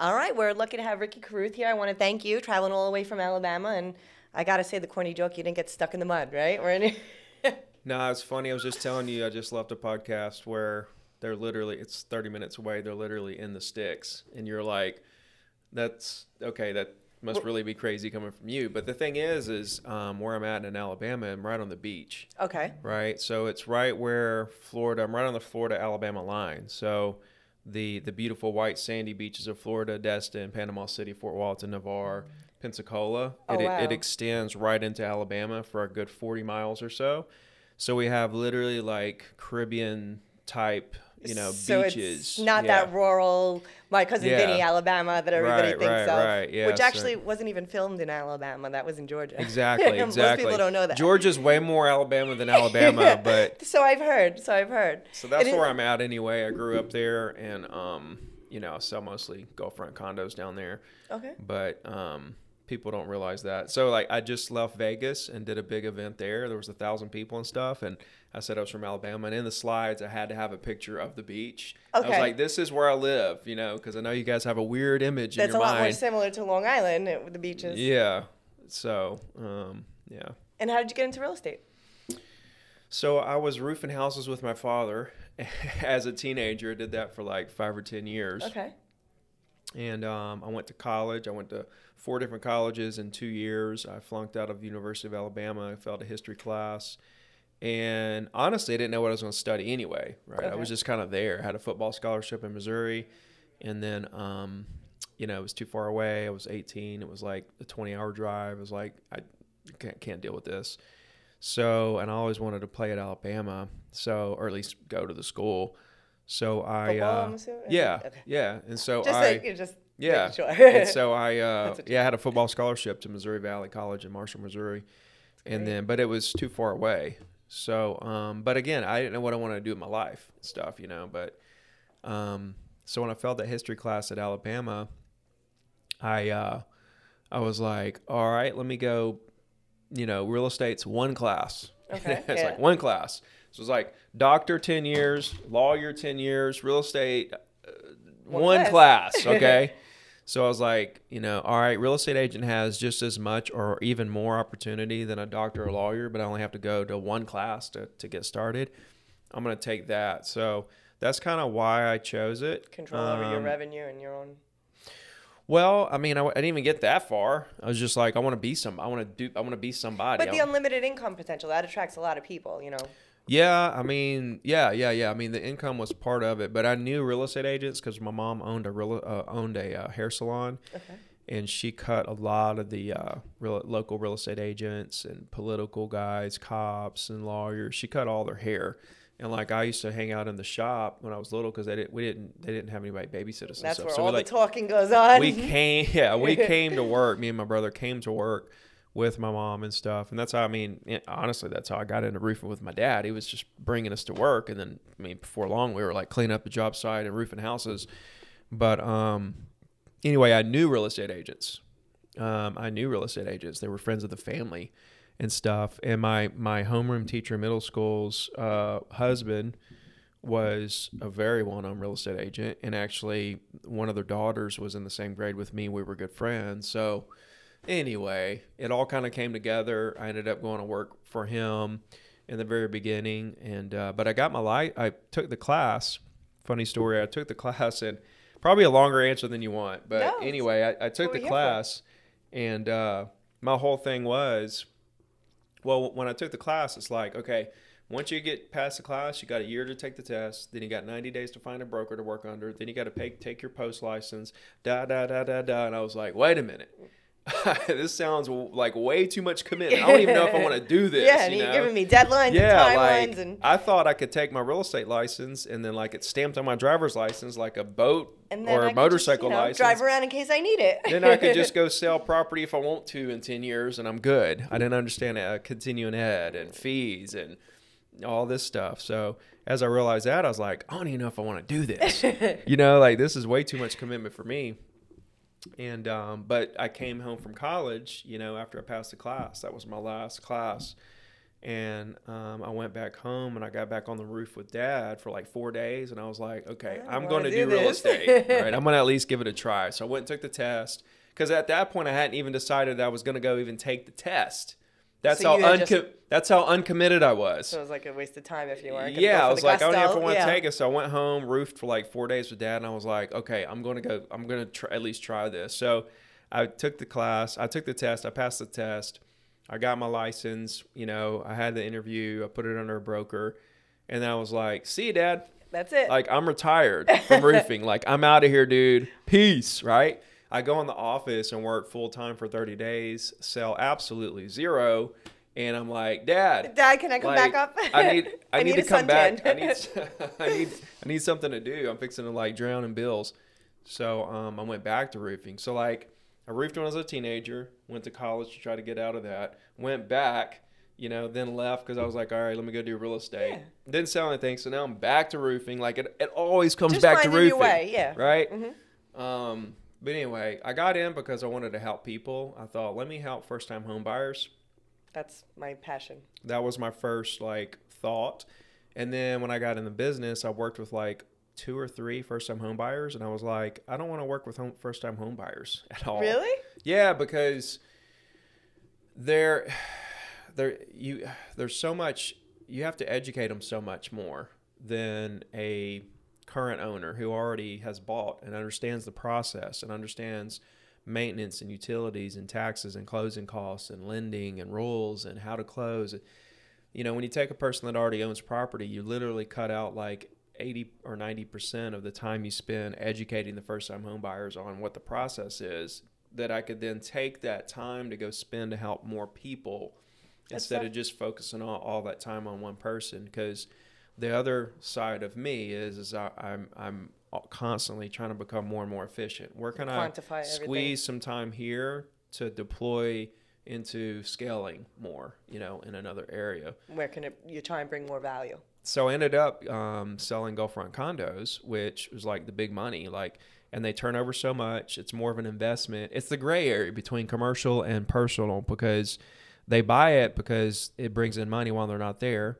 All right, we're lucky to have Ricky Carruth here. I want to thank you, traveling all the way from Alabama, and I gotta say the corny joke, you didn't get stuck in the mud, right? We're in. No, it's funny. I was just telling you, I just left a podcast where they're literally, it's 30 minutes away. They're literally in the sticks. And you're like, that's okay. That must really be crazy coming from you. But the thing is, is um, where I'm at in Alabama, I'm right on the beach. okay. Right. So it's right where Florida, I'm right on the Florida Alabama line. So the, the beautiful white sandy beaches of Florida, Destin, Panama City, Fort Walton, Navarre, Pensacola, Oh, it, wow. it extends right into Alabama for a good 40 miles or so. So we have literally like Caribbean type, you know, so beaches. it's not Yeah. that rural, my cousin Yeah. Vinny, Alabama, that everybody Right, thinks right, of. right. Yeah, which so- actually wasn't even filmed in Alabama. That was in Georgia. Exactly, exactly. Most people don't know that. Georgia's way more Alabama than Alabama, but So I've heard. So I've heard. so that's It is- where I'm at anyway. I grew up there, and um, you know, I sell mostly Gulfront condos down there. Okay. but um, people don't realize that. So like I just left Vegas and did a big event there. There was a thousand people and stuff, and I said I was from Alabama. And in the slides, I had to have a picture of the beach. Okay. I was like, "This is where I live," you know, because I know you guys have a weird image That's a lot more similar to Long Island uh, with the beaches. yeah. So um, yeah. And how did you get into real estate? So I was roofing houses with my father as a teenager. I did that for like five or ten years. Okay. And um, I went to college. I went to four different colleges in two years. I flunked out of the University of Alabama. I failed a history class, and honestly, I didn't know what I was going to study anyway. Right, I was just kind of there. I had a football scholarship in Missouri, and then um, you know it was too far away. I was 18. It was like a 20-hour drive. I was like, I can't, can't deal with this. So, and I always wanted to play at Alabama, so or at least go to the school. So I, uh, yeah, Okay. yeah, and so Just I, like just yeah. sure. and so I uh, That's what you- yeah, I had a football scholarship to Missouri Valley College in Marshall, Missouri. And then but it was too far away. So um, but again, I didn't know what I wanted to do with my life and stuff, you know, but um, so when I failed that history class at Alabama, I uh, I was like, all right, let me go, you know, real estate's one class. Okay, it's yeah. like one class. So it's like doctor 10 years, lawyer 10 years, real estate uh, One one, class. class. okay? so I was like, you know, all right, real estate agent has just as much or even more opportunity than a doctor or lawyer, but I only have to go to one class to, to get started. I'm going to take that. So that's kind of why I chose it. Control over your Um, revenue and your own. Well, I mean, I didn't even get that far. I was just like, I want to be some. I want to do. I want to be somebody. But the I- unlimited income potential that attracts a lot of people. You know. Yeah, I mean, yeah, yeah, yeah. I mean, the income was part of it, but I knew real estate agents because my mom owned a real uh, owned a uh, hair salon, Okay. and she cut a lot of the uh, real, local real estate agents and political guys, cops and lawyers. She cut all their hair, and like I used to hang out in the shop when I was little because they didn't we didn't they didn't have anybody babysit us and That's stuff. where so all we like the talking goes on. we came yeah we came to work. Me and my brother came to work with my mom and stuff. And that's how i mean honestly that's how i got into roofing with my dad. He was just bringing us to work. And then i mean before long we were like cleaning up the job site and roofing houses. But um anyway i knew real estate agents. Um, i knew real estate agents. They were friends of the family and stuff. And my my homeroom teacher in middle school's uh, husband was a very well-known real estate agent and actually one of their daughters was in the same grade with me. We were good friends. So anyway it all kind of came together. I ended up going to work for him in the very beginning and uh, but i got my light i took the class. Funny story i took the class and probably a longer answer than you want but No, anyway i, I took the class and uh, my whole thing was well, when I took the class, it's like, okay, once you get past the class, you got a year to take the test. Then you got 90 days to find a broker to work under. Then you got to pay, take your post license. Da da da da da. And I was like, wait a minute, this sounds like way too much commitment. I don't even know if I want to do this. yeah, and you you're know? giving me deadlines yeah, and timelines like and I thought I could take my real estate license and then like it's stamped on my driver's license like a boat and then or I a could motorcycle just, you know, license drive around in case I need it. then I could just go sell property if I want to in 10 years and I'm good. I didn't understand uh, continuing ed and fees and all this stuff. So as I realized that, I was like, I don't even know if I want to do this. you know, like this is way too much commitment for me. And, um, but I came home from college, you know, after I passed the class. That was my last class. And um, I went back home and I got back on the roof with dad for like four days. And I was like, okay, I I'm going to do do, real estate. right. I'm going to at least give it a try. So I went and took the test because at that point I hadn't even decided that I was going to go even take the test. That's So how unco- that's how uncommitted I was. So it was like a waste of time if you weren't. gonna Yeah, I was like, I don't know if I gusto. want to Yeah. take it. So I went home, roofed for like four days with dad, and I was like, okay, I'm going to go. I'm going to try, at least try this. So I took the class. I took the test. I passed the test. I got my license. You know, I had the interview. I put it under a broker, and then I was like, see you, dad. That's it. Like I'm retired from roofing. Like I'm out of here, dude. Peace. Right. I go in the office and work full time for 30 days, sell absolutely zero, and I'm like, Dad, Dad, can I come like, back up? I need I, need, a to come back. I need I need I need something to do. I'm fixing to like drown in bills. So um, I went back to roofing. So like I roofed when I was a teenager. Went to college to try to get out of that. Went back. You know, then left because I was like, all right, let me go do real estate. Yeah. Didn't sell anything, so now I'm back to roofing. Like it, it always comes Just back to roofing, your way, yeah. right? Mhm. Um, but anyway, I got in because I wanted to help people. I thought, let me help first-time home buyers That's my passion. that was my first like thought and then when i got in the business i worked with like two or three first time home buyers and i was like i don't want to work with home, first time home buyers at all Really? yeah because there there you there's so much you have to educate them so much more than a current owner who already has bought and understands the process and understands maintenance and utilities and taxes and closing costs and lending and rules and how to close. You know when you take a person that already owns property you literally cut out like 80 or 90% of the time you spend educating the first time home buyers on what the process is that I could then take that time to go spend to help more people That's instead of just focusing all, all that time on one person. Because the other side of me is is I, I'm I'm constantly trying to become more and more efficient. Where can I Quantify everything. squeeze some time here to deploy into scaling more, you know, in another area? Where can it, you try and bring more value? so I ended up um, selling Gulfront condos, which was like the big money. Like, and they turn over so much. It's more of an investment. It's the gray area between commercial and personal because they buy it because it brings in money while they're not there.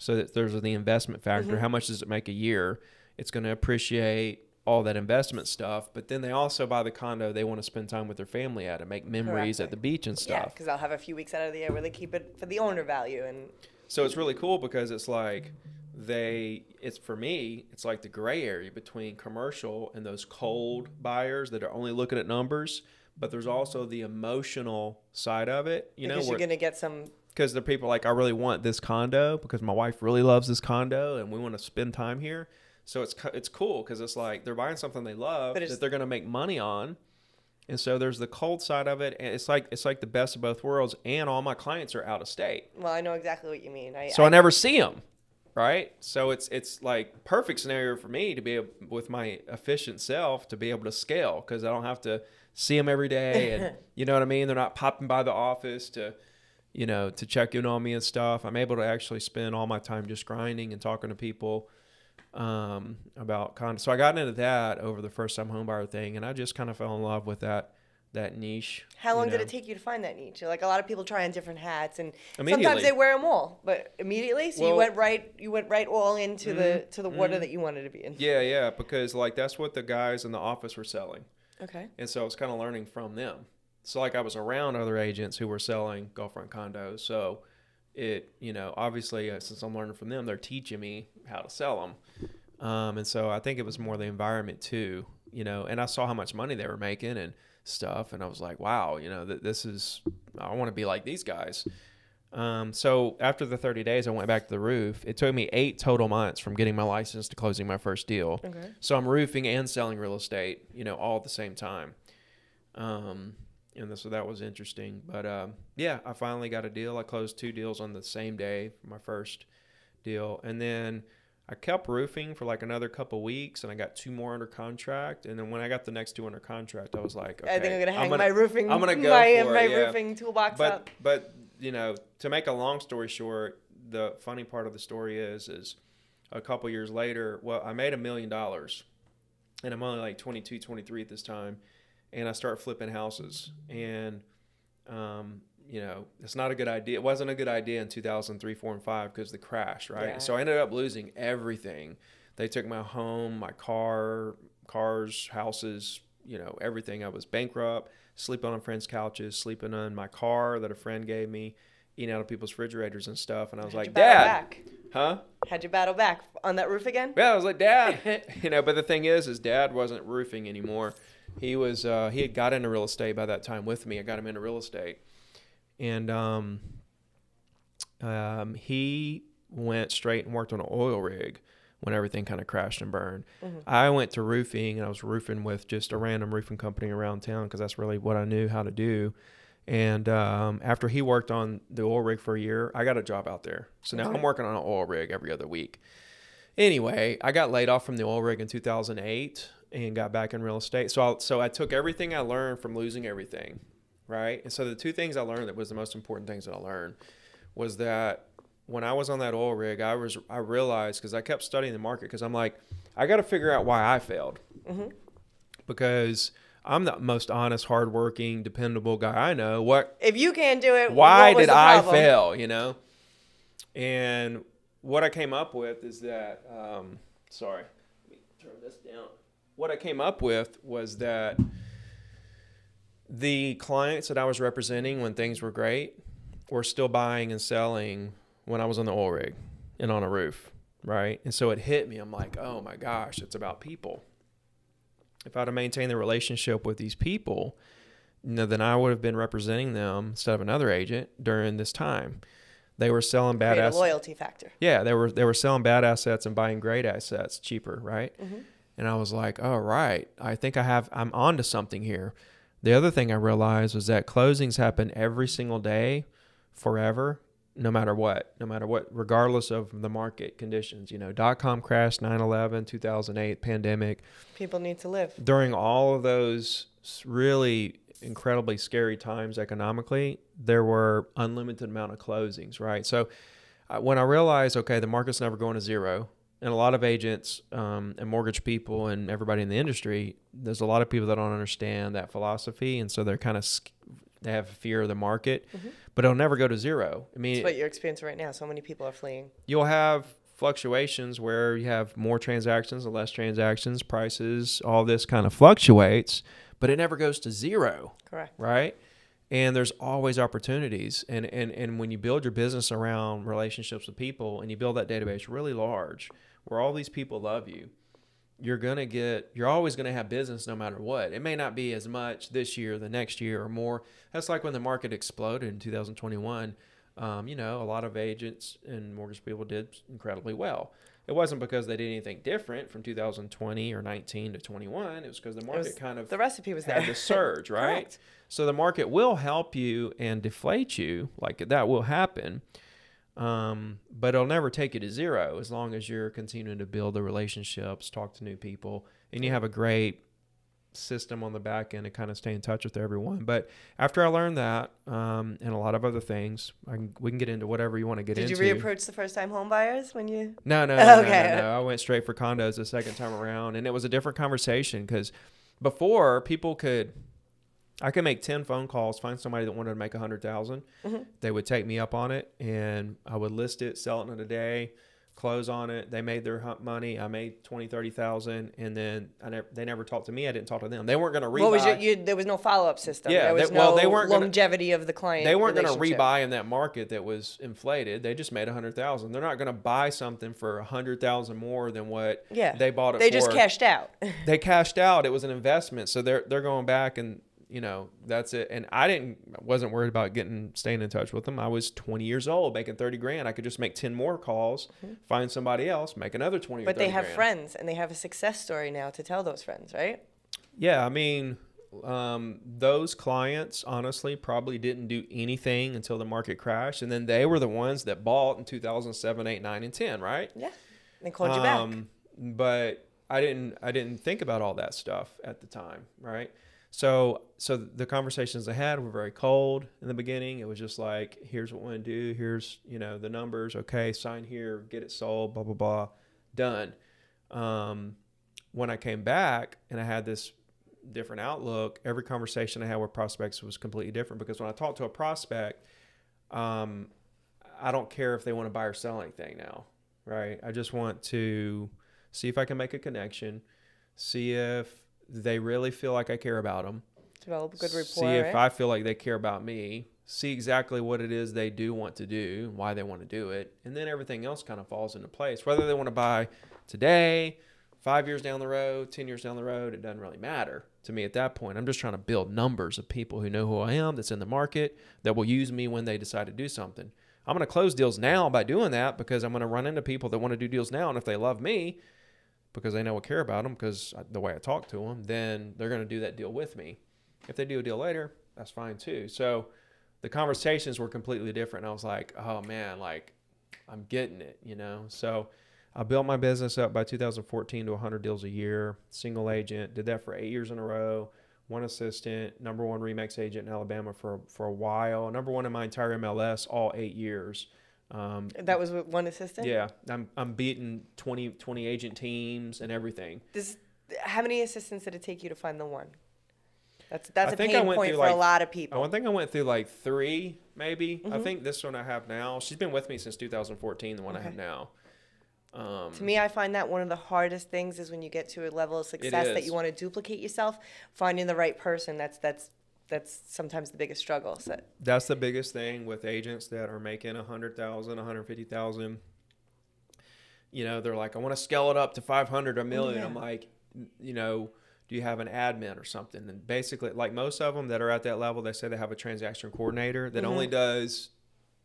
So that there's the investment factor. Mm-hmm. How much does it make a year? It's going to appreciate all that investment stuff, but then they also buy the condo. They want to spend time with their family at it, make memories at the beach and stuff. Yeah, because I'll have a few weeks out of the year where they keep it for the owner value and So it's really cool because it's like they it's for me it's like the gray area between commercial and those cold buyers that are only looking at numbers but there's also the emotional side of it you because know you're gonna get some. Because the people like i really want this condo because my wife really loves this condo and we want to spend time here so it's it's cool because it's like they're buying something they love that they're going to make money on and so there's the cold side of it and it's like it's like the best of both worlds and all my clients are out of state Well, I know exactly what you mean. I, so I, never see them, right? So it's it's like perfect scenario for me to be able, with my efficient self to be able to scale because I don't have to see them every day, and you know what I mean. They're not popping by the office to, you know, to check in on me and stuff. I'm able to actually spend all my time just grinding and talking to people um, about kind of. So I got into that over the first time homebuyer thing, and I just kind of fell in love with that that niche. How long you did it take you to find that niche? Like a lot of people try on different hats, and sometimes they wear them all, but immediately. So you went right, you went right all into the to the water mhm. that you wanted to be in. Yeah, yeah, because like that's what the guys in the office were selling. Okay. And so I was kind of learning from them. So like I was around other agents who were selling Gulfront condos. So it, you know, obviously uh, since I'm learning from them, they're teaching me how to sell them. Um, and so I think it was more the environment too, you know, and I saw how much money they were making and stuff. And I was like, wow, you know, th- this is, I want to be like these guys. Um, so after the 30 days, I went back to the roof. It took me eight total months from getting my license to closing my first deal. Okay. So I'm roofing and selling real estate, you know, all at the same time. Um, and so that was interesting. But um, yeah, I finally got a deal. I closed two deals on the same day for my first deal, and then I kept roofing for like another couple weeks, and I got two more under contract. And then when I got the next two under contract, I was like, okay, I think I'm gonna hang my roofing. I'm gonna go my, for my it, yeah. roofing toolbox but up. but you know to make a long story short the funny part of the story is is a couple years later well i made a million dollars and i'm only like 22 23 at this time and i start flipping houses and um, you know, it's not a good idea. It wasn't a good idea in 2003, 4, and 5 because the crash, right? Yeah. So I ended up losing everything. They took my home, my car, cars, houses, you know, everything. I was bankrupt, sleeping on friends' couches, sleeping on my car that a friend gave me, eating out of people's refrigerators and stuff. And I was How'd like, Dad, back? huh? How'd you battle back on that roof again? Yeah, I was like, Dad, you know. But the thing is, is dad wasn't roofing anymore. He was uh, he had got into real estate by that time with me. I got him into real estate, and um, um, he went straight and worked on an oil rig when everything kind of crashed and burned. I went to roofing and I was roofing with just a random roofing company around town because that's really what I knew how to do. And um, after he worked on the oil rig for a year, I got a job out there. So now I'm working on an oil rig every other week. Anyway, I got laid off from the oil rig in 2008 and got back in real estate. So I, so I took everything I learned from losing everything, right? And so the two things I learned that was the most important things that I learned was that when I was on that oil rig, I was I realized because I kept studying the market because I'm like, I got to figure out why I failed because I'm the most honest, hardworking, dependable guy I know. What If you can't do it, why did I fail? You know, and what I came up with is that. Um, sorry, let me turn this down. What I came up with was that the clients that I was representing when things were great were still buying and selling when I was on the oil rig and on a roof, right? And so it hit me. I'm like, oh my gosh, it's about people. If I'd have maintained the relationship with these people, you know, then I would have been representing them instead of another agent during this time. They were selling bad Create assets. loyalty factor. Yeah, they were they were selling bad assets and buying great assets cheaper, right? Mm-hmm. And I was like, "Oh, right. I think I have I'm onto something here." The other thing I realized was that closings happen every single day forever, no matter what, no matter what, regardless of the market conditions. You know, dot com crash, 9/11, 2008 pandemic. People need to live. During all of those really incredibly scary times economically, there were unlimited amount of closings, right? So uh, when I realized, okay, the market's never going to zero, and a lot of agents um, and mortgage people and everybody in the industry, there's a lot of people that don't understand that philosophy, and so they're kind of they have fear of the market, but it'll never go to zero. I mean, It's what you're experiencing right now. So many people are fleeing. you'll have fluctuations where you have more transactions and less transactions, prices, all this kind of fluctuates, but it never goes to zero Correct. right? And there's always opportunities. And, and, and when you build your business around relationships with people and you build that database really large, where all these people love you, you're going to get, you're always going to have business no matter what. It may not be as much this year, the next year, or more. That's like when the market exploded in 2021. Um, you know, a lot of agents and mortgage people did incredibly well. It wasn't because they did anything different from 2020 or 19 to 21. It was because the market was kind of The recipe was there. had the surge, right? Correct. So the market will help you and deflate you, like that will happen. Um, but it'll never take you to zero as long as you're continuing to build the relationships, talk to new people, and you have a great system on the back end to kind of stay in touch with everyone. But after I learned that um, and a lot of other things, I can, we can get into whatever you want to get into. Did you reapproach the first time home buyers when you? No, no, no, no, no, no. I went straight for condos the second time around, and it was a different conversation because before people could, I could make ten phone calls, find somebody that wanted to make a hundred mm-hmm. They would take me up on it, and I would list it, sell it in a day, close on it. They made their money. I made twenty, thirty thousand, and then I never, they never talked to me. I didn't talk to them. They weren't going to rebuy. What was your? You, there was no follow up system. Yeah, There was they- well, they weren't gonna- longevity of the client. they weren't going to rebuy in that market that was inflated. They just made a hundred thousand. They're not going to buy something for a hundred thousand more than what Yeah. they bought it They for. just cashed out. they cashed out. It was an investment, so they're they're going back and you know that's it. And I didn't wasn't worried about getting staying in touch with them. I was 20 years old, making 30 grand. I could just make 10 more calls, find somebody else, make another 20. or Mm-hmm. but they have grand. friends and they have a success story now to tell those friends, right? Yeah, I mean, um, those clients honestly probably didn't do anything until the market crashed, and then they were the ones that bought in 2007, 8, 9, and 10, right? Yeah. They called you back. Um, but I didn't I didn't think about all that stuff at the time, right? So so the conversations I had were very cold in the beginning. It was just like, here's what we want to do. Here's you know the numbers. Okay, sign here, get it sold. Blah blah blah, done. Um, when I came back and I had this different outlook. Every conversation I had with prospects was completely different because when I talk to a prospect, um, I don't care if they want to buy or sell anything now, right? I just want to see if I can make a connection, see if they really feel like I care about them, Develop a good rapport. see if right? I feel like they care about me, see exactly what it is they do want to do, why they want to do it, and then everything else kind of falls into place. Whether they want to buy today, five years down the road, 10 years down the road, it doesn't really matter to me at that point. I'm just trying to build numbers of people who know who I am, that's in the market, that will use me when they decide to do something. I'm going to close deals now by doing that because I'm going to run into people that want to do deals now. And if they love me, because they know I care about them, because the way I talk to them, then they're going to do that deal with me. If they do a deal later, that's fine too. So the conversations were completely different. I was like, oh man, like I'm getting it, you know? So I built my business up by 2014 to 100 deals a year, single agent, did that for eight years in a row. One assistant, number one Remax agent in Alabama for, for a while, number one in my entire MLS, all eight years. Um, that was with one assistant. yeah, I'm, I'm beating 20, 20 agent teams and everything. This, how many assistants did it take you to find the one? That's that's I a think I pain went point through, for a lot of people. one think I went through like three, maybe. I Mhm. think this one I have now. She's been with me since 2014. The one I have now. Um, To me, I find that one of the hardest things is when you get to a level of success that you want to duplicate yourself, finding the right person. That's that's that's sometimes the biggest struggle. So that's the biggest thing with agents that are making a hundred thousand, a hundred fifty thousand. You know, they're like, I want to scale it up to five hundred, a million. Yeah. I'm like, you know, do you have an admin or something? And basically, like most of them that are at that level, they say they have a transaction coordinator that only does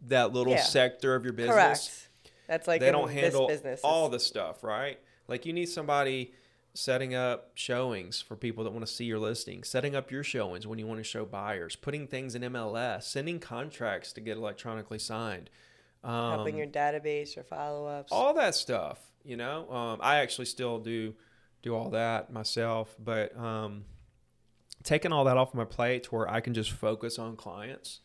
that little Mm-hmm. Yeah. sector of your business. correct. That's like they don't this handle business. all the stuff, right? Like you need somebody setting up showings for people that want to see your listing, setting up your showings when you want to show buyers, putting things in MLS, sending contracts to get electronically signed. Um, helping your database, your follow ups. all that stuff, you know. Um, I actually still do do all that myself, but um, taking all that off my plate to where I can just focus on clients,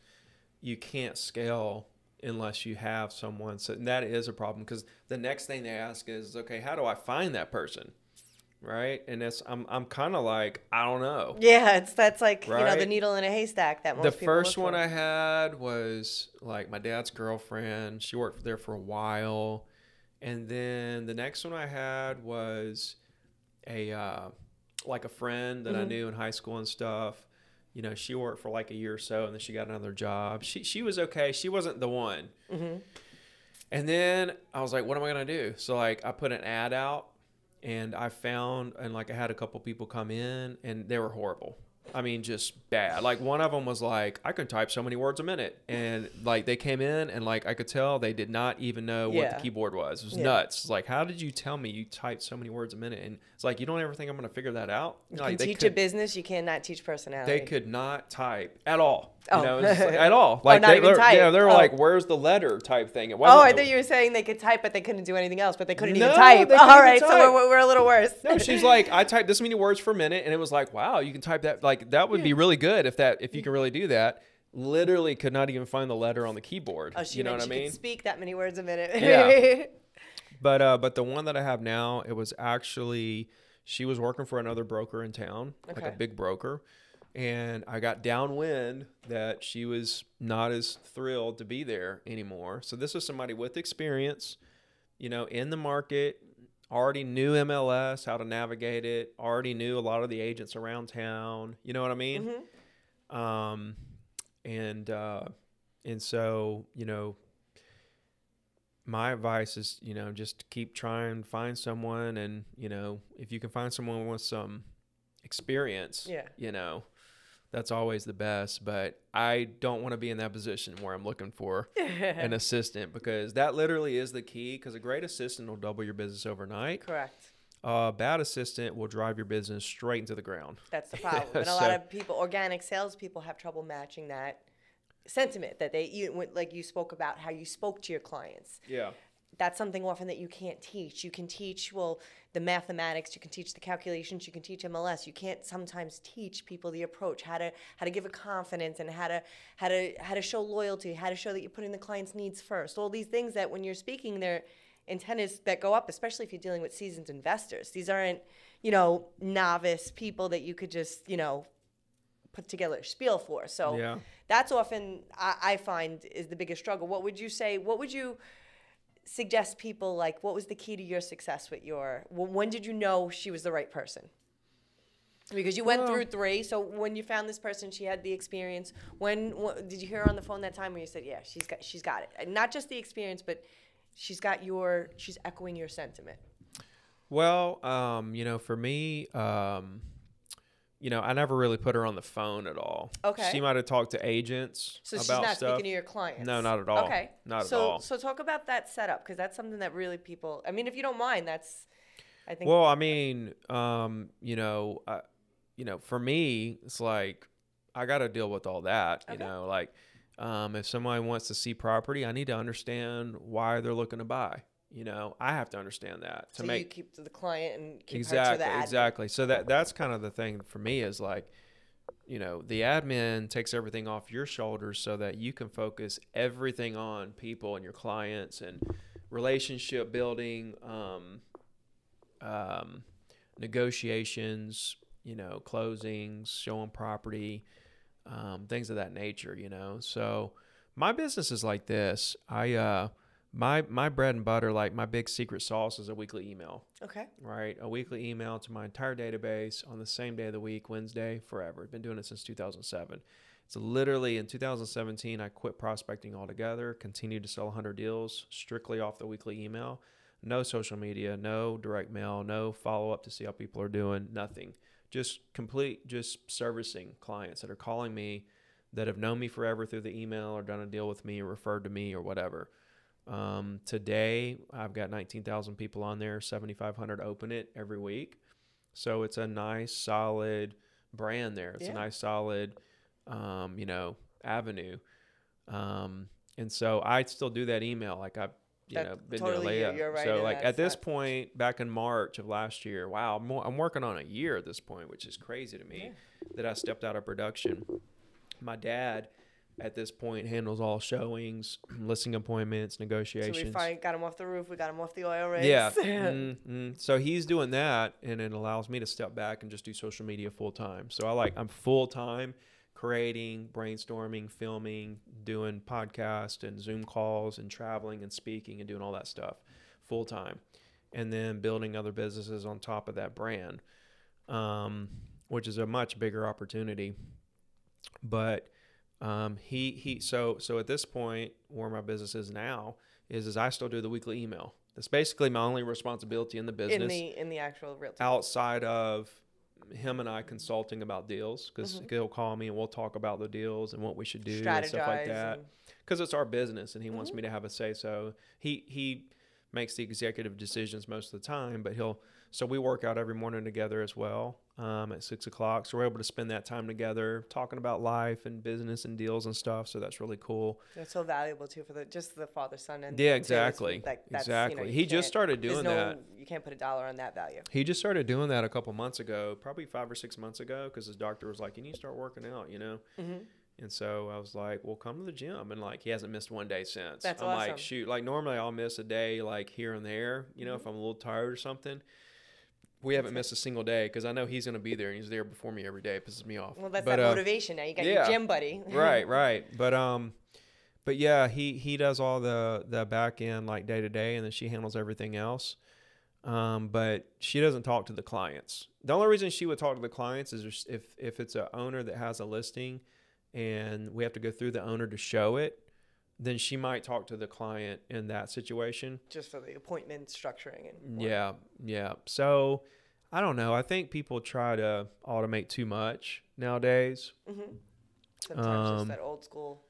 you can't scale unless you have someone. So and that is a problem because the next thing they ask is, okay, how do I find that person, right? And it's I'm I'm kind of like I don't know. Yeah, it's that's like you know the needle in a haystack that most The first one for. I had was like my dad's girlfriend. She worked there for a while. And then the next one I had was a uh, like a friend that I Mhm. knew in high school and stuff. You know, she worked for like a year or so and then she got another job. She she was okay. She wasn't the one. hmm And then I was like, what am I gonna do? So like I put an ad out and I found and like I had a couple people come in and they were horrible. I mean, just bad. Like one of them was like, I can type so many words a minute, and like they came in and like I could tell they did not even know what the keyboard was. It was Yeah. nuts. It's like, how did you tell me you typed so many words a minute? And it's like you don't ever think I'm gonna figure that out. You like can teach could, a business, you cannot teach personality. they could not type at all. Oh. You know, like, at all. Oh, like not they, they're, yeah, they were Oh. like, "Where's the letter?" type thing. It Oh. I thought you were saying they could type, but they couldn't do anything else. But they couldn't No, even type. couldn't even right, so we're, we're a little worse. No, she's like, I typed this many words per minute, and it was like, wow, you can type that. Like that would be really good if that if you can really do that. Literally, could not even find the letter on the keyboard. oh, she you know meant what I mean? could speak that many words a minute. Yeah. But uh, but the one that I have now, it was actually she was working for another broker in town, like a big broker, and I got downwind that she was not as thrilled to be there anymore. So this was somebody with experience, you know, in the market, already knew MLS, how to navigate it, already knew a lot of the agents around town. You know what I mean? Mhm. um, and uh, and so you know, my advice is you know just keep trying find someone, and you know if you can find someone with some experience, Yeah. you know. That's always the best, but I don't want to be in that position where I'm looking for an assistant because that literally is the key. Because a great assistant will double your business overnight. Correct. A bad assistant will drive your business straight into the ground. That's the problem. and a lot of people, organic salespeople, have trouble matching that sentiment that they, you, like you spoke about how you spoke to your clients. Yeah. That's something often that you can't teach. You can teach, well, the mathematics, you can teach the calculations, you can teach MLS. You can't sometimes teach people the approach, how to how to give a confidence and how to how to how to show loyalty, how to show that you're putting the client's needs first. All these things that when you're speaking, they're antennas that go up, especially if you're dealing with seasoned investors. These aren't, you know, novice people that you could just, you know, put together a spiel for. So Yeah. that's often I, I find is the biggest struggle. What would you say? What would you suggest people like? What was the key to your success with your? When did you know she was the right person? Because you went Well- through three, so when you found this person, she had the experience. When, wh- did you hear her on the phone that time when you said, "Yeah, she's got, she's got it"? And not just the experience, but she's got your, she's echoing your sentiment. Well, um, you know, for me, um, you know, I never really put her on the phone at all. Okay. She might have talked to agents So about she's not stuff. speaking to your clients. No, not at all. Okay, Not at so, all. So talk about that setup because that's something that really people. I mean, if you don't mind, that's. I think. Well, I mean, um, you know, uh, you know, for me, it's like I got to deal with all that. You Okay. know, like um, if somebody wants to see property, I need to understand why they're looking to buy. You know, I have to understand that to so make you keep to the client and keep exactly the exactly. So that that's kind of the thing for me is like you know the admin takes everything off your shoulders so that you can focus everything on people and your clients and relationship building um, um, negotiations you know closings showing property um, things of that nature you know. So my business is like this. I uh my my bread and butter like my big secret sauce is a weekly email Okay. right? A weekly email to my entire database on the same day of the week, Wednesday, forever. I've been doing it since 2007. It's literally in 2017, I quit prospecting altogether, continued to sell 100 deals strictly off the weekly email. No social media, no direct mail, no follow up to see how people are doing, nothing. Just complete, just servicing clients that are calling me that have known me forever through the email or done a deal with me or referred to me or whatever. Um, today, I've got 19,000 people on there, 7,500 open it every week. So it's a nice, solid brand there. It's Yeah. a nice, solid, um, you know, avenue. Um, and so I still do that email. Like I've, you That- know, been totally, you're- layup. right so like at this point, back in March of last year, wow, I'm, I'm working on a year at this point, which is crazy to me that I stepped out of production. My dad at this point handles all showings, listing appointments, So negotiations. we finally got him off the roof. We got him off the oil rigs. Yeah. mm mm. So he's doing that, and it allows me to step back and just do social media full time. So I like I'm full time creating, brainstorming, filming, doing podcast and Zoom calls, and traveling and speaking and doing all that stuff full time, and then building other businesses on top of that brand, um, which is a much bigger opportunity. But um, he he so so at this point where my business is now is is I still do the weekly email. That's basically my only responsibility in the business In the in the actual real. outside of him and I consulting about deals because he'll call me and we'll talk about the deals and what we should do and stuff like Strategize that and- because it's our business and he wants me to have a say so he he makes the executive decisions most of the time but he'll so we work out every morning together as well um, at six o'clock so we're able to spend that time together talking about life and business and deals and stuff so that's really cool That's so valuable too for the just the father son and Yeah, exactly. that- that's, you know, Exactly. you He just started doing no- that. You can't put a dollar on that value. He just started doing that a couple months ago, probably five or six months ago, because his doctor was like, "You need to start working out," you know. Mm-hmm. And so I was like, "Well, come to the gym," and like he hasn't missed one day since. That's I'm awesome. like, "Shoot!" Like normally I'll miss a day like here and there, you know, if I'm a little tired or something. We haven't missed a single day because I know he's going to be there and he's there before me every day. It pisses me off. Well, that's But, that uh, motivation. Now you got yeah. your gym buddy. right, right. But um, but yeah, he he does all the the back end like day to day, and then she handles everything else. Um, but she doesn't talk to the clients. The only reason she would talk to the clients is if if it's a owner that has a listing, and we have to go through the owner to show it, then she might talk to the client in that situation. just for the appointment structuring and Yeah, yeah. So I don't know. I think people try to automate too much nowadays. Mm-hmm. Sometimes Um, just that old school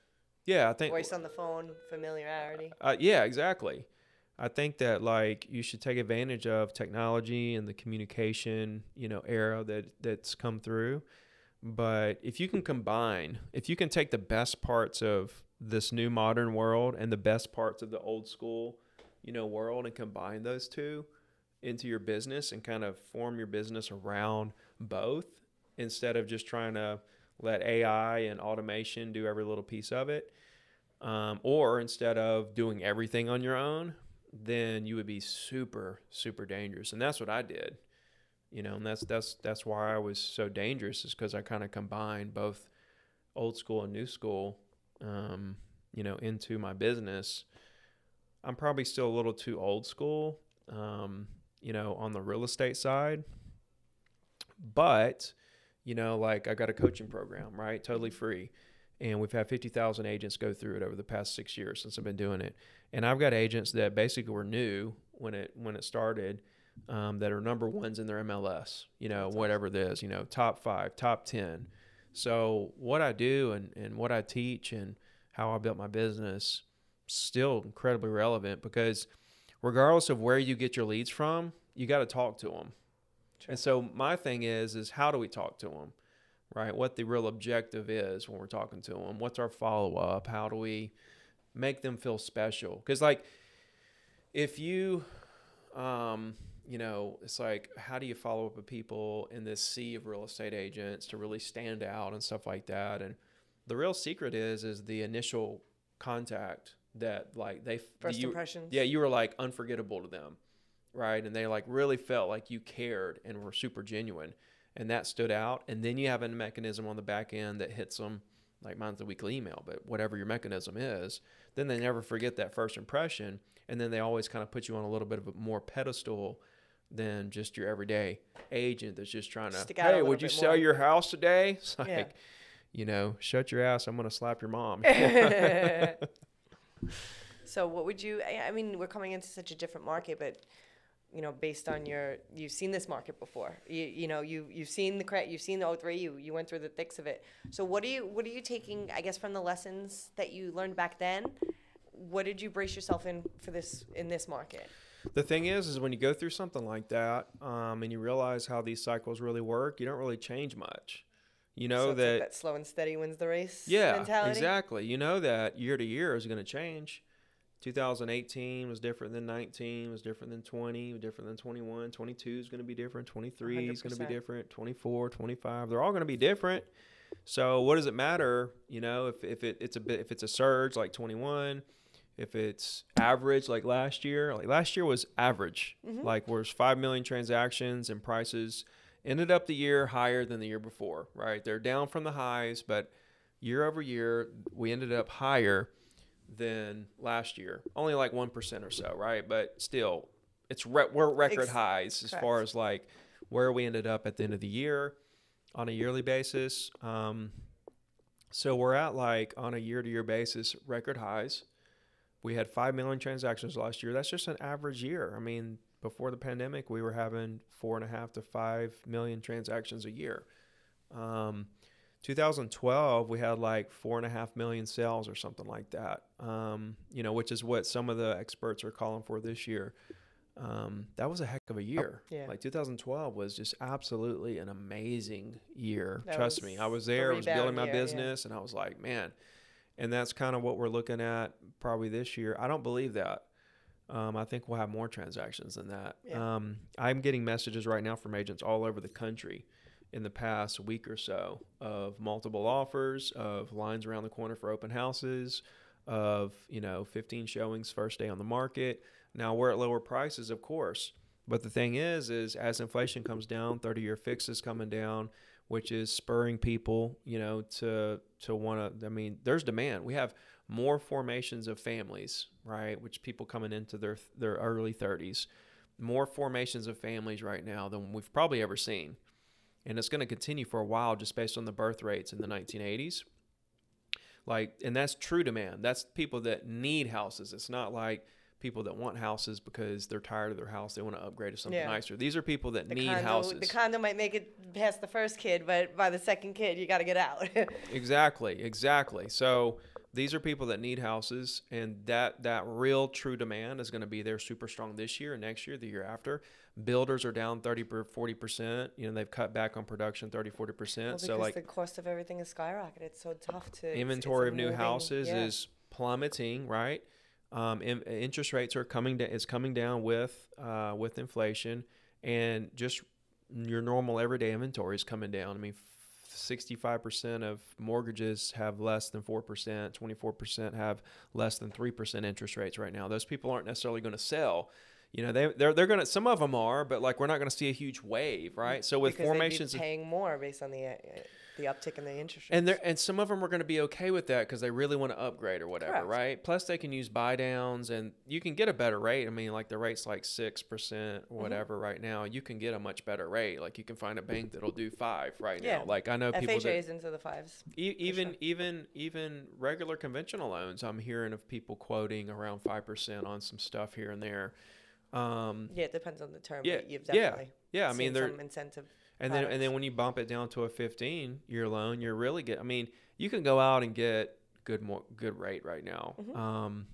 Yeah, I think voice on the phone, familiarity. Uh, yeah, exactly. I think that like you should take advantage of technology and the communication, you know, era that that's come through. But if you can combine, if you can take the best parts of this new modern world and the best parts of the old school, you know, world and combine those two into your business and kind of form your business around both instead of just trying to let AI and automation do every little piece of it um, or instead of doing everything on your own, then you would be super, super dangerous. And that's what I did. You know, and that's that's that's why I was so dangerous is because I kind of combined both old school and new school, um, you know, into my business. I'm probably still a little too old school, um, you know, on the real estate side, but you know, like I got a coaching program, right, totally free. And we've had 50,000 agents go through it over the past six years since I've been doing it. And I've got agents that basically were new when it when it started, um, that are number ones in their MLS, you know, That's whatever awesome. it is, you know, top five, top 10. So what I do and, and what I teach and how I built my business still incredibly relevant because regardless of where you get your leads from, you got to talk to them. Sure. And so my thing is, is how do we talk to them? Right. What the real objective is when we're talking to them. What's our follow up? How do we make them feel special? Cause like if you, um, you know, it's like, how do you follow up with people in this sea of real estate agents to really stand out and stuff like that? And the real secret is, is the initial contact that like they first you, impressions. Yeah, you were like unforgettable to them, right? And they like really felt like you cared and were super genuine, and that stood out. And then you have a mechanism on the back end that hits them, like mine's a weekly email, but whatever your mechanism is, then they never forget that first impression, and then they always kind of put you on a little bit of a more pedestal than just your everyday agent that's just trying to, hey, would you sell more. your house today? It's like, yeah. you know, shut your ass. I'm going to slap your mom. so what would you, I mean, we're coming into such a different market, but you know, based on your, you've seen this market before. You, you know, you you've seen the credit, you've seen the O3, you you went through the thicks of it. So what are you what are you taking? I guess from the lessons that you learned back then, what did you brace yourself in for this in this market? The thing is, is when you go through something like that, um, and you realize how these cycles really work, you don't really change much. You know so that, like that slow and steady wins the race. Yeah, mentality. exactly. You know that year to year is going to change. 2018 was different than 19, was different than 20, was different than 21. 22 is going to be different. 23 100%. is going to be different. 24, 25, they're all going to be different. So what does it matter? You know, if, if it, it's a bit, if it's a surge like 21, if it's average like last year, like last year was average, mm-hmm. like where's 5 million transactions and prices ended up the year higher than the year before, right? They're down from the highs, but year over year, we ended up higher than last year. Only like 1% or so, right? But still, it's re- we're record Ex- highs as correct. far as like where we ended up at the end of the year on a yearly basis. Um, so we're at like on a year to year basis, record highs. We had 5 million transactions last year. That's just an average year. I mean, before the pandemic, we were having four and a half to 5 million transactions a year. Um, 2012, we had like four and a half million sales or something like that, um, you know, which is what some of the experts are calling for this year. Um, that was a heck of a year. Oh, yeah. Like 2012 was just absolutely an amazing year. That Trust me, I was there. I was building my year, business, yeah. and I was like, man, and that's kind of what we're looking at probably this year. I don't believe that. Um, I think we'll have more transactions than that. Yeah. Um, I'm getting messages right now from agents all over the country in the past week or so of multiple offers, of lines around the corner for open houses, of you know 15 showings first day on the market. Now we're at lower prices, of course, but the thing is, is as inflation comes down, 30-year fixes coming down which is spurring people, you know, to to want to. I mean, there's demand. We have more formations of families, right? Which people coming into their their early 30s, more formations of families right now than we've probably ever seen, and it's going to continue for a while just based on the birth rates in the 1980s. Like, and that's true demand. That's people that need houses. It's not like people that want houses because they're tired of their house. They want to upgrade to something yeah. nicer. These are people that the need condo, houses. The condo might make it past the first kid, but by the second kid, you got to get out. exactly, exactly. So these are people that need houses, and that that real true demand is going to be there super strong this year, next year, the year after. Builders are down 30 40 percent. You know they've cut back on production 30 40 percent. Well, so like the cost of everything is skyrocketed. It's so tough to inventory of new houses yeah. is plummeting, right? Um, in, interest rates are coming down. Is coming down with uh, with inflation, and just your normal everyday inventory is coming down. I mean, 65% of mortgages have less than 4%, 24% have less than 3% interest rates right now. Those people aren't necessarily going to sell. you know, they they're they're gonna some of them are, but like we're not gonna see a huge wave, right? So with because formations, paying more based on the uh, the uptick in the interest rates. and there and some of them are going to be okay with that because they really want to upgrade or whatever, Correct. right? Plus they can use buy downs and you can get a better rate. I mean, like the rate's like six percent Mm-hmm. whatever right now. You can get a much better rate. Like you can find a bank that'll do five right Yeah. now. Like I know people that into the fives. E- even sure. even even regular conventional loans, I'm hearing of people quoting around five percent on some stuff here and there. Um, Yeah, it depends on the term, Yeah, you've yeah, definitely yeah. I seen mean, they're incentive. And then and then when you bump it down to a 15 year loan, you're really get. I mean, you can go out and get good more good rate right now. Mhm. Um,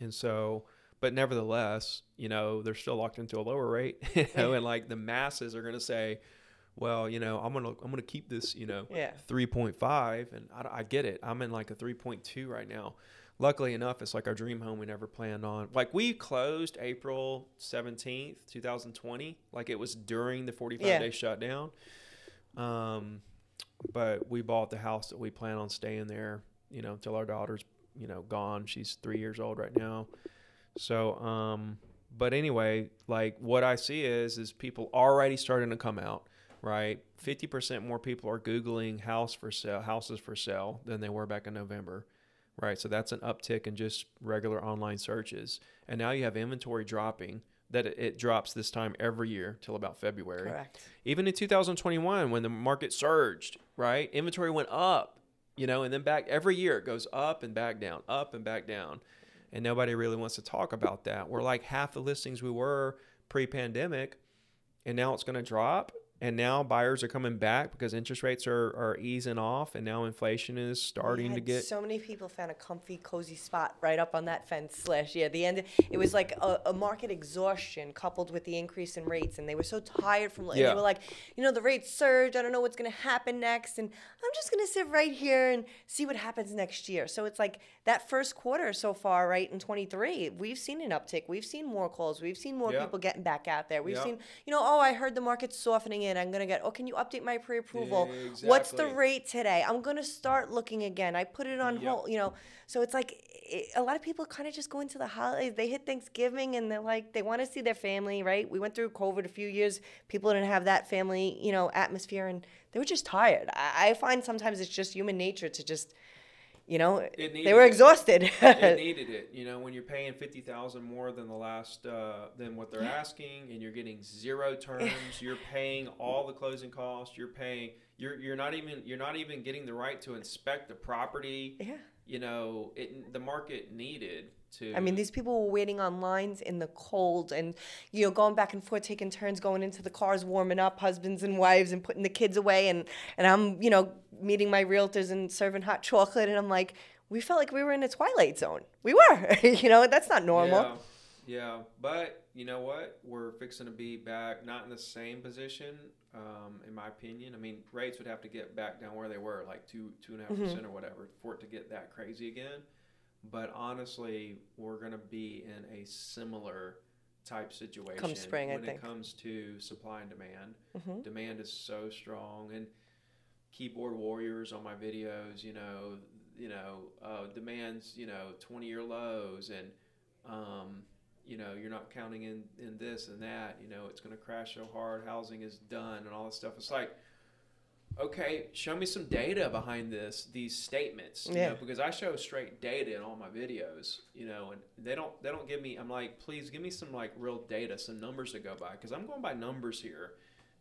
and so, but nevertheless, you know, they're still locked into a lower rate. You know, and like the masses are going to say, well, you know, I'm gonna I'm gonna keep this, you know, Yeah. 3.5 and I, I get it i'm in like a 3.2 right now luckily enough it's like our dream home we never planned on. Like we closed april 17th 2020 like it was during the 45 Yeah. day shutdown. Um but we bought the house that we plan on staying there you know until our daughter's you know gone. She's three years old right now. So um but anyway like what i see is is people already starting to come out right? 50% more people are googling house for sale houses for sale than they were back in november right? So that's an uptick in just regular online searches. And now you have inventory dropping that it, it drops this time every year till about february. Correct. even in 2021 when the market surged right inventory went up you know and then back every year it goes up and back down up and back down. And nobody really wants to talk about that. We're like half the listings we were pre-pandemic and now it's going to drop and now buyers are coming back because interest rates are, are easing off and now inflation is starting to get so many people found a comfy, cozy spot right up on that fence slash. Yeah, the end. It was like a, a market exhaustion coupled with the increase in rates, and they were so tired from. Yeah. they were like, you know, the rates surge. I don't know what's going to happen next, and I'm just going to sit right here and see what happens next year. So it's like that first quarter so far, right in 23, we've seen an uptick. We've seen more calls. We've seen more Yeah. people getting back out there. We've Yeah. seen, you know, oh, I heard the market's softening in. I'm going to get. Oh, can you update my pre-approval? What's the rate today? I'm going to start looking again. I put it on Yep. hold, you know. So it's like it, a lot of people kind of just go into the holidays. They hit Thanksgiving and they're like they want to see their family, right? We went through COVID a few years. People didn't have that family, you know, atmosphere, and they were just tired. I, I find sometimes it's just human nature to just, you know, It they were it. exhausted. it needed it. You know, when you're paying fifty thousand more than the last uh, than what they're asking, and you're getting zero terms, you're paying all the closing costs. You're paying. You're you're not even you're not even getting the right to inspect the property. yeah. You know, it the market needed to. I mean, these people were waiting on lines in the cold and, you know, going back and forth, taking turns going into the cars, warming up, husbands and wives, and putting the kids away. And, and I'm, you know, meeting my realtors and serving hot chocolate. And I'm like, we felt like we were in a twilight zone. We were, you know, that's not normal. Yeah, yeah, but you know what? We're fixing to be back, not in the same position, um, in my opinion. I mean, rates would have to get back down where they were, like two, two and a half Mm-hmm. percent or whatever, for it to get that crazy again. But honestly, we're gonna be in a similar type situation spring, I when think. it comes to supply and demand. Mhm. Demand is so strong, and keyboard warriors on my videos, you know, you know, uh, demands, you know, twenty year lows, and um, you know, you're not counting in in this and that. You know, it's going to crash so hard. Housing is done, and all this stuff. It's like, okay, show me some data behind this, these statements. You Yeah. know, because I show straight data in all my videos. You know, and they don't they don't give me. I'm like, please give me some like real data, some numbers to go by, because I'm going by numbers here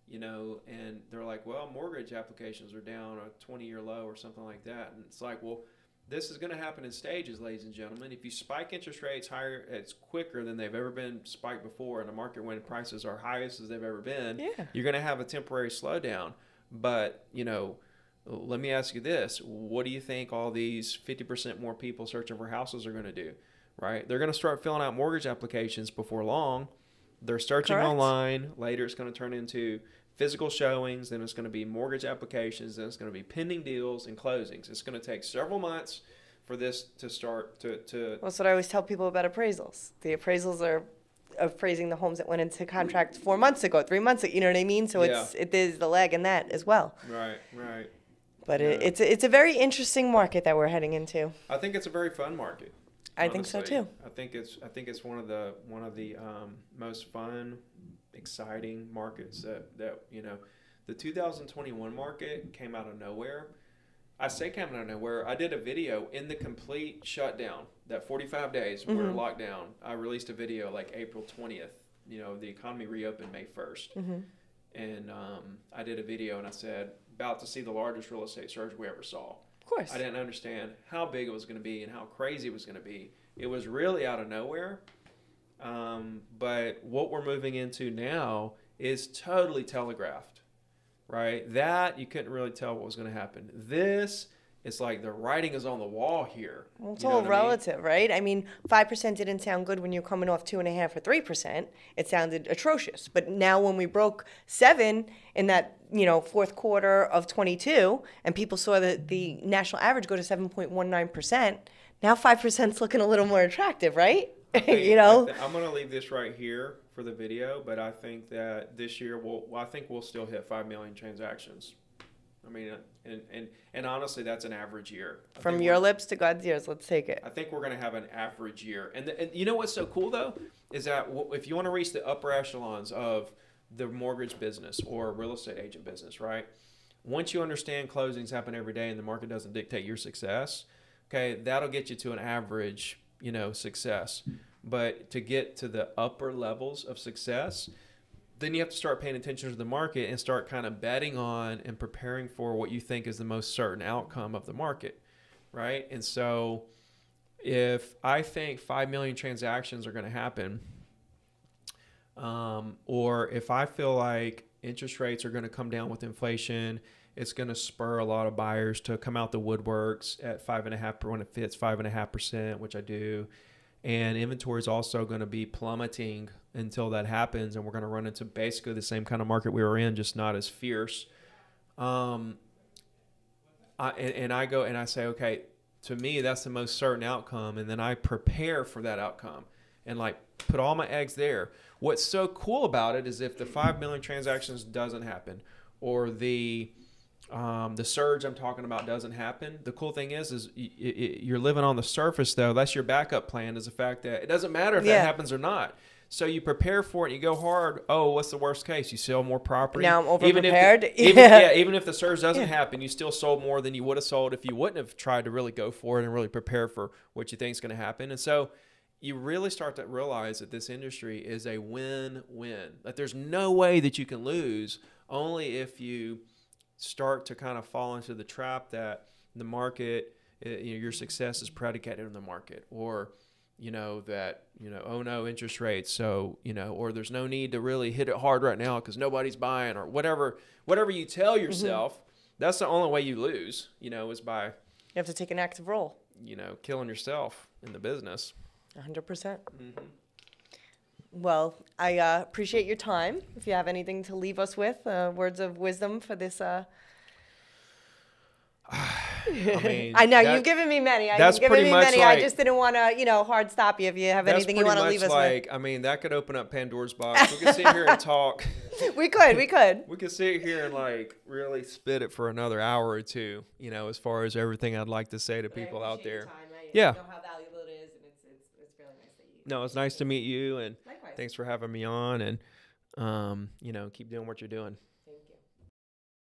you know, and they're like, well, mortgage applications are down a 20 year low or something like that. And it's like, well, this is going to happen in stages, ladies and gentlemen. If you spike interest rates higher, it's quicker than they've ever been spiked before in a market when prices are highest as they've ever been. Yeah. You're going to have a temporary slowdown. But, you know, let me ask you this what do you think all these 50% more people searching for houses are going to do? Right? They're going to start filling out mortgage applications before long. They're searching Correct. online. Later, it's going to turn into physical showings. Then it's going to be mortgage applications. Then it's going to be pending deals and closings. It's going to take several months for this to start to to. Well, that's what I always tell people about appraisals. The appraisals are appraising the homes that went into contract four months ago, three months ago. You know what I mean? So it's it is the lag in that as well. Right, right. But it, it's a- it's a very interesting market that we're heading into. I think it's a very fun market. I think so too. I think it's I think it's one of the one of the um, most fun, exciting markets that that you know, the 2021 market came out of nowhere. I say came out of nowhere. I did a video in the complete shutdown, that 45 days we're Mhm. locked down. I released a video like April 20th. You know, the economy reopened May 1st, hmm and um, I did a video and I said about to see the largest real estate surge we ever saw. Of course. I didn't understand how big it was going to be and how crazy it was going to be. It was really out of nowhere. Um, but what we're moving into now is totally telegraphed, right? That you couldn't really tell what was going to happen. This, it's like the writing is on the wall here. Well, it's You know all what I mean? relative, right? I mean, five percent didn't sound good when you're coming off two and a half or three percent. It sounded atrocious. But now, when we broke seven in that you know fourth quarter of 22, and people saw the the national average go to 7.19 percent, now five percent's looking a little more attractive, right? Think- you know, th- I'm going to leave this right here for the video, but I think that this year we'll, I think we'll still hit 5 million transactions. I mean, uh, and, and, and honestly, that's an average year. I from your lips to God's ears, let's take it. I think we're going to have an average year. And, the, and you know what's so cool though is that if you want to reach the upper echelons of the mortgage business or real estate agent business, right? Once you understand closings happen every day and the market doesn't dictate your success, okay, that'll get you to an average, you know, success. But to get to the upper levels of success, then you have to start paying attention to the market and start kind of betting on and preparing for what you think is the most certain outcome of the market, right? And so if I think 5 million transactions are going to happen, um, or if I feel like interest rates are going to come down with inflation, it's going to spur a lot of buyers to come out the woodworks at 5.5 when it fits five and a half percent, which I do. And inventory is also going to be plummeting until that happens, and we're going to run into basically the same kind of market we were in, just not as fierce. Um, I, and, and I go and I say, okay, to me, that's the most certain outcome. And then I prepare for that outcome and like put all my eggs there. What's so cool about it is if the 5 million transactions doesn't happen or the, um, the surge I'm talking about doesn't happen. The cool thing is, is y- y- you're living on the surface though. That's your backup plan is the fact that it doesn't matter if Yeah. that happens or not. So you prepare for it. and You go hard. Oh, what's the worst case? You sell more property. Now I'm Even if overprepared. even, Yeah. yeah, even if the surge doesn't Yeah. happen, you still sold more than you would have sold if you wouldn't have tried to really go for it and really prepare for what you think is going to happen. And so you really start to realize that this industry is a win-win. That there's no way that you can lose, only if you start to kind of fall into the trap that the market, uh, you know, your success is predicated on the market, or you know that you know oh no interest rates so you know or there's no need to really hit it hard right now because nobody's buying or whatever whatever you tell yourself that's the only way you lose you know is by You have to take an active role. you know killing yourself in the business 100%. percent Mm-hmm. Well, I uh, appreciate your time. If you have anything to leave us with, uh, words of wisdom for this. Uh... I mean, I know that- you've given me many. I- that's You've given pretty me much many. I just didn't want to, you know, hard stop you. If you have anything you want to leave us like i mean that could open up pandora's box we could sit here and talk we could, we could. we could sit here and like really spit it for another hour or two you know as far as everything i'd like to say to people out there Yeah. know how valuable it is, it's, it's, it's really nice no it's nice to meet you and Likewise. Thanks for having me on and um, you know keep doing what you're doing